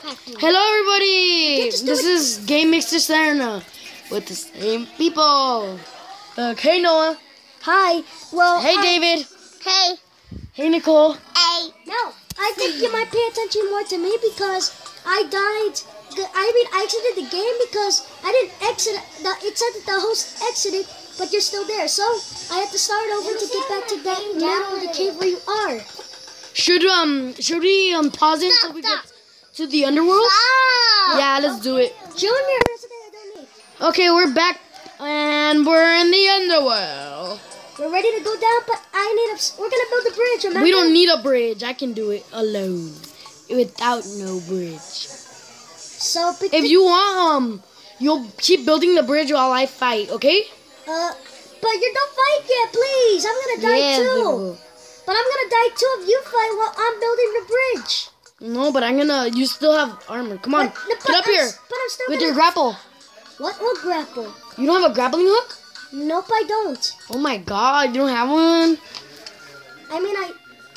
Hello, everybody. This is Game Mixer Serna with the same people. Okay, Noah. Hi. Well, Hey, I- David. Hey. Hey, Nicole. Hey. No, I think you might pay attention more to me because I died. I mean, I exited the game because I didn't exit. The, it said that the host exited, but you're still there. So I have to start over to get back to that middle of the cave where you are. Should um should we um pause it so we get to the underworld? Yeah, let's do it. Junior, that's what I don't. Okay, we're back and we're in the underworld. We're ready to go down, but I need a. We're gonna build a bridge. Remember? We don't need a bridge. I can do it alone without no bridge. So If you want um you'll keep building the bridge while I fight, okay? Uh, but you don't fight yet, please. I'm gonna die Yeah, too. But I'm gonna die too if you fight while I'm building the bridge. No, but I'm gonna. You still have armor. Come on, But- but get up I'm here But I'm still with your grapple. what? What grapple? You don't have a grappling hook? Nope, I don't. Oh my god, you don't have one. I mean, I.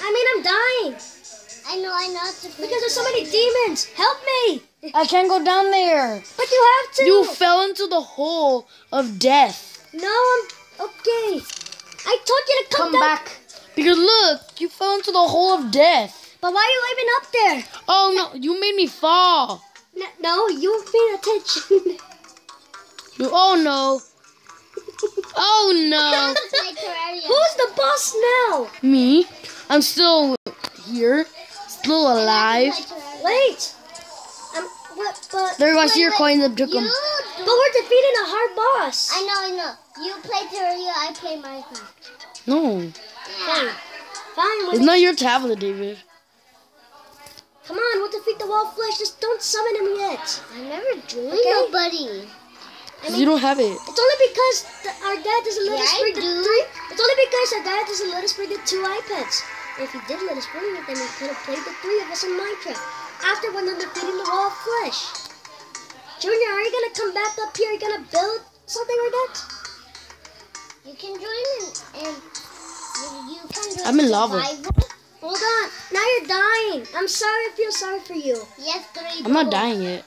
I mean, I'm dying I know, I know. It's a because there's so many demons. Help me! I can't go down there. But you have to. You fell into the hole of death. no, I'm okay. I told you to come, Come down. back. Because look, you fell into the hole of death. But why are you even up there? Oh no, you made me fall. N- No, you were paying attention. You, oh no. Oh no. Who's the boss now? me? I'm still here. Still alive. Wait. Um, I'm. What? But. There goes your wait. coins. I took You. But we're defeating a hard boss. I know, I know. You play Terraria, I play Minecraft. No. Fine. Fine. We'll It's not your tablet, David. Come on, we'll defeat the wall flesh. Just don't summon him yet. I never joined Okay. nobody. you don't have it. It's only because the, our dad doesn't let Yeah, us I bring the do. three. It's only because our dad doesn't let us bring the two iPads. And if he did let us bring it, then we could have played the three of us in Minecraft. After we're done defeating the wall of flesh. Junior, are you gonna come back up here? Are you gonna build something like that? You can join in, and you, you can join I'm in lava. survival. Hold on. Now you're dying. I'm sorry. I feel sorry for you. Yes, three. I'm not dying yet.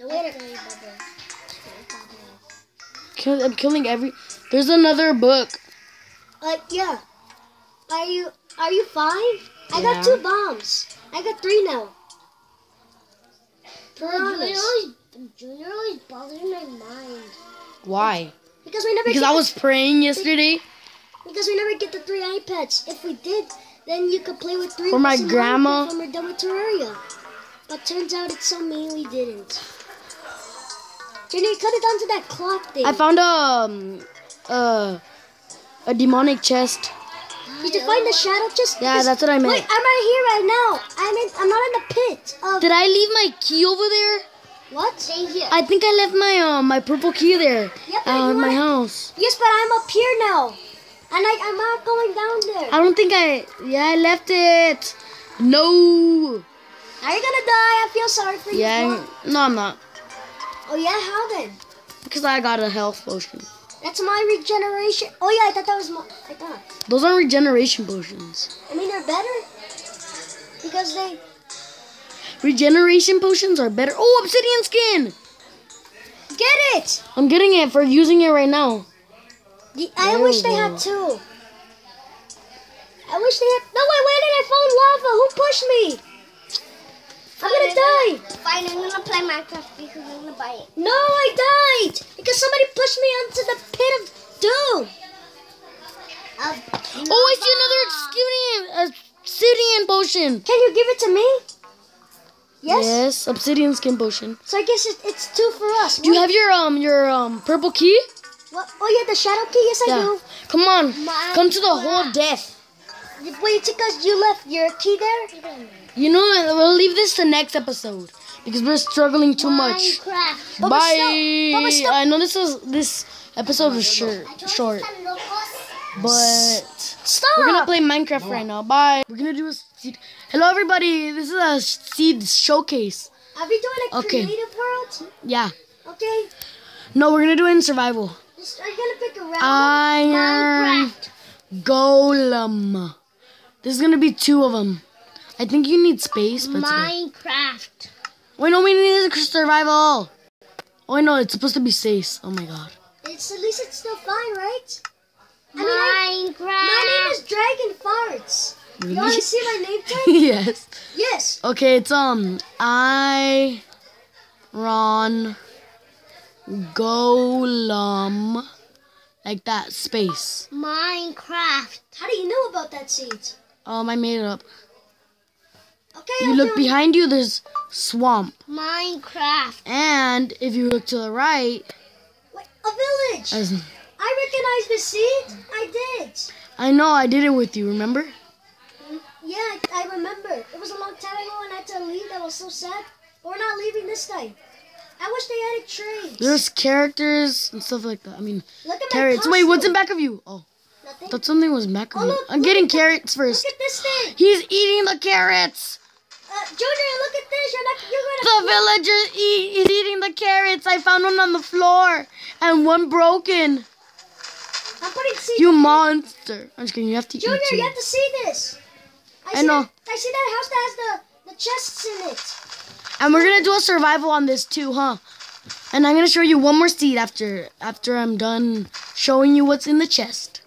No, wait, three. Kill, I'm killing every. There's another book. Uh, yeah. Are you are you fine? I got two bombs. I got three now. Junior Promise. always, Junior always bothers my mind. Why? Because we never Because get I the- was praying yesterday because we never get the three iPads. If we did, then you could play with three. For my grandma. Minecraft When we're done with Terraria. But turns out it's so mean we didn't. Junior, cut it down to that clock thing. I found a um, uh, a demonic chest. Did you find the shadow chest? Yeah, Because- that's what I meant. Wait, I'm right here right now. I'm in. I'm not in the pit of Did I leave my key over there? what? Stay here. I think I left my um my purple key there Yeah, but uh, in my house. Yes, but I'm up here now, and I, I'm not going down there. I don't think I. Yeah, I left it. No. Are you gonna die? I feel sorry for you. Yeah. No, I'm not. Oh yeah, how then? Because I got a health potion. That's my regeneration. Oh yeah, I thought that was my. I thought. Those aren't regeneration potions. I mean, they're better because they. Regeneration potions are better. Oh, obsidian skin. Get it! I'm getting it for using it right now. The- I There wish they go. had two. I wish they had. No wait, where did I fall in lava? Who pushed me? I'm gonna die. Fine, I'm gonna play Minecraft because I'm gonna buy it. No, I died because somebody pushed me onto the pit of doom. Oh, I see another obsidian obsidian potion. Can you give it to me? Yes. Yes, obsidian skin potion. So I guess it, it's two for us. Do you have your um your um purple key? What? Oh yeah, the shadow key. Yes, I do. Come on, come to the hole of death. Wait, it's because you left your key there. You know, what? we'll leave this to next episode because we're struggling too much. Minecraft. But Bye. still- but still- I know this was this episode was short, short, but Stop. we're gonna play Minecraft right now. Bye. We're gonna do a seed. Hello, everybody. This is a seed showcase. Are we doing a Okay. creative world? Yeah. Okay. No, we're gonna do it in survival. Are you gonna pick a round? Iron Golem. There's gonna be two of them. I think you need space, but. Minecraft. Wait, no, we need to survival. Oh, no, it's supposed to be safe. Oh my god. It's at least it's still fine, right? I mean, I, Minecraft. my name is Dragon Farts. You want Really? to see my name tag? yes. yes. Okay, it's um I Ron Golem like that space. Minecraft. How do you know about that seed? Um I made it up. Okay. You I'll look do behind you there's swamp. Minecraft. And if you look to the right Wait, a village. as I recognize the seed. I did. I know I did it with you, remember? Yeah, I, I remember. It was a long time ago and I had to leave. That was so sad. But we're not leaving this time. I wish they added trades. There's characters and stuff like that. I mean Look at my carrots. Wait, what's in back of you? Oh, Nothing. thought something was back of Oh, look, I'm look getting the- carrots Look first. at this thing. He's eating the carrots. Uh, Junior, look at this. You're not. You're The gonna. The villager eat, is eating the carrots. I found one on the floor and one broken. I'm putting seed. You monster. I'm just kidding. You have to Junior, eat too. you have to see this. I, I see know. That, I see that house that has the the chests in it. And we're gonna do a survival on this too, huh? And I'm gonna show you one more seed after after I'm done showing you what's in the chest.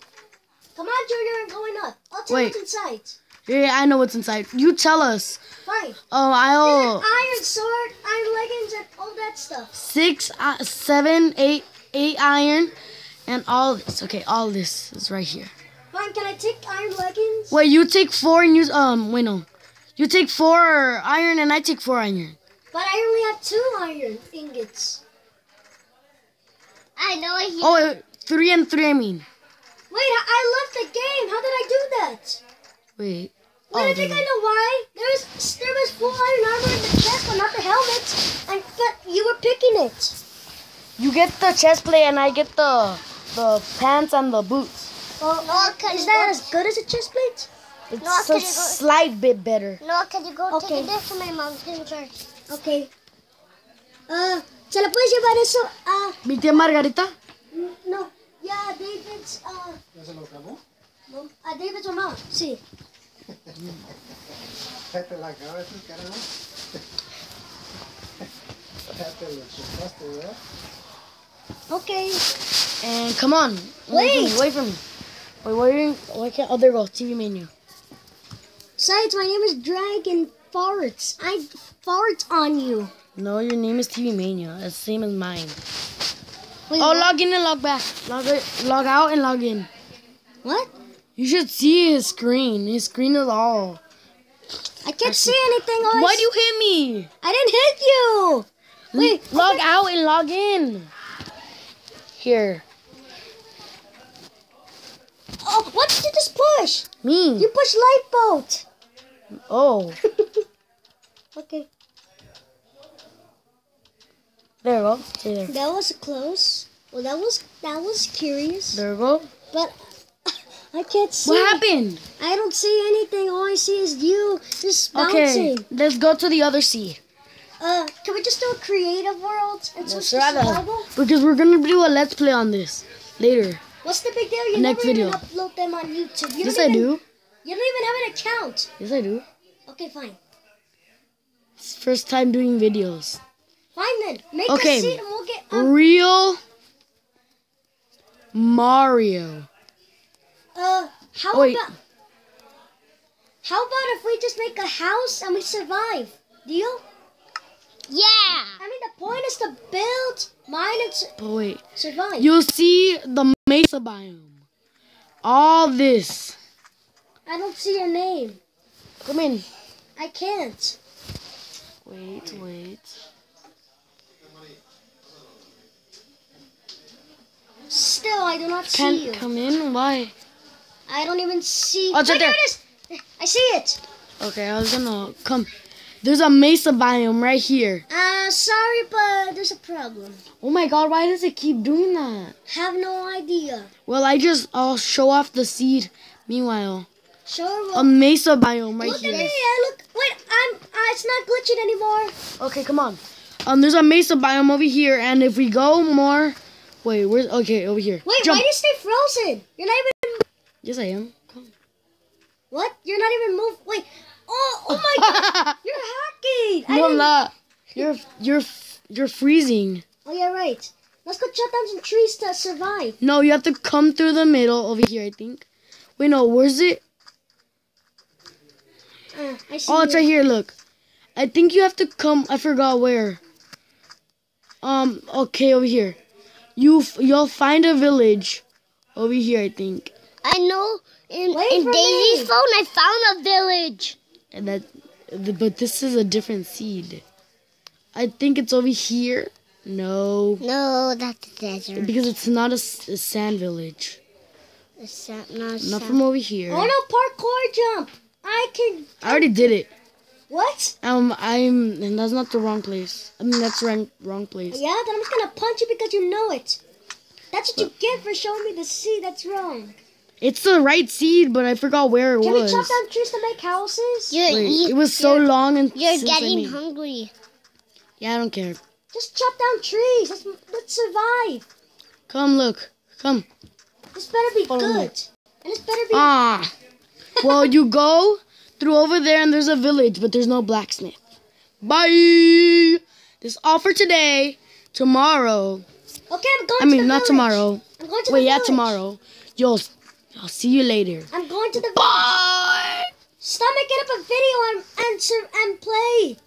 Come on, Junior, I'm going up. I'll tell Wait. what's inside. Yeah, I know what's inside. You tell us. Fine. Oh, I'll iron sword, iron leggings, and all that stuff. six, uh, seven, eight, eight iron, and all this. Okay, all this is right here. Fine, can I take iron leggings? Wait, you take four and you um wait no, you take four iron and I take four iron. But I only have two iron ingots. I know he. Oh, wait, three and three. I mean, Wait, I, I left the game. How did I do that? wait. Wait, Oh, I think there I know why. There was there was full iron armor in the chest, but not the helmet. And but you were picking it. You get the chest plate and I get the the pants and the boots. Well, No, can is that as good as a chest plate? It's No, a can you go- slight bit better. No, can you go Okay. take it there for my mom's picture? Okay. Uh, ¿se le puede llevar eso a... Mi tía Margarita. no, ya, David's... Uh, mom- a David's mamá, sí. Ya te la acabaste, caramba. Ya te lo chupaste, ¿verdad? Okay. And come on. Wait. Wait for me. Wait, why, are you, why can't, oh, there you go, TV menu. Besides, my name is Dragon Farts. I fart on you. No, your name is TV Mania. It's the same as mine. Wait, Oh, what? log in and log back. Log, log out and log in. what? You should see his screen. His screen is all. I can't see anything. Why do you hit me? I didn't hit you. Wait, Log out and log in. Here. oh, what did you just push? Me. You pushed light. Oh. Okay. There we go. Stay there. That was close. Well, that was that was curious, There we go. but I can't see. What happened? I don't see anything. All I see is you just bouncing. Okay, let's go to the other sea. Uh, can we just do a creative world and switch to Survival. Because we're gonna do a let's play on this later. What's the big deal? You Next never video. even upload them on YouTube. You Yes, don't I do. You don't even have an account. Yes, I do. Okay, fine. It's first time doing videos. Fine then. Make Okay. a seat and we'll get. Um, Real Mario. uh, how Oh, about? How about if we just make a house and we survive? Deal? Yeah. I mean, the point is to build, mine, and su- But wait, survive. you'll see the Mesa biome. All this. I don't see your name. Come in. I can't. Wait, wait. Still, I do not see Can't come in? Why? I don't even see. Oh, it's right there there. it is. I see it. Okay, I was gonna come. There's a Mesa biome right here. Uh, sorry, but there's a problem. Oh my god, why does it keep doing that? Have no idea. Well, I just, I'll show off the seed. Meanwhile, Sure. a Mesa biome right look at me. here. I look. Wait, I'm. Uh, it's not glitching anymore. Okay, come on. Um, there's a Mesa biome over here, and if we go more, wait, where's, okay, over here. Wait, Jump. why do you stay frozen? You're not even. Yes, I am. Come. What? You're not even moving. Wait. Oh, oh my god. You're hacking. No, I'm not. You're you're you're freezing. Oh yeah, right. Let's go chop down some trees to survive. No, you have to come through the middle over here. I think. Wait, no. Where's it? Uh, I see. Oh, it's you. right here. Look. I think you have to come. I forgot where. Um. Okay, over here. You f- you'll find a village. Over here, I think. I know in, in Daisy's me. phone I found a village. And that, the- but this is a different seed. I think it's over here. No, No, that's a desert. because it's not a sand village. It's not, not, Not sand. from over here. Oh no, parkour jump. I can. I already did it. What? Um, I'm, and that's not the wrong place. I mean, that's wrong, wrong place. Yeah, then I'm just gonna punch you because you know it. That's what you get for showing me the seed. That's wrong. It's the right seed, but I forgot where it Can was. Can we chop down trees to make houses? You're, Wait, you, it was so you're, long and You're since I getting made- hungry. Yeah, I don't care. Just chop down trees. Let's, let's survive. Come look. Come. This better be Follow me. good. And this better be. Ah. Well, you go through over there and there's a village, but there's no blacksmith. Bye. This all for today. Tomorrow. okay, I'm going I to mean, the not village. tomorrow. I'm going to Wait, yeah, village. tomorrow. You'll. I'll see you later. I'm going to the village. Bye. Stop making up a video and and, and play.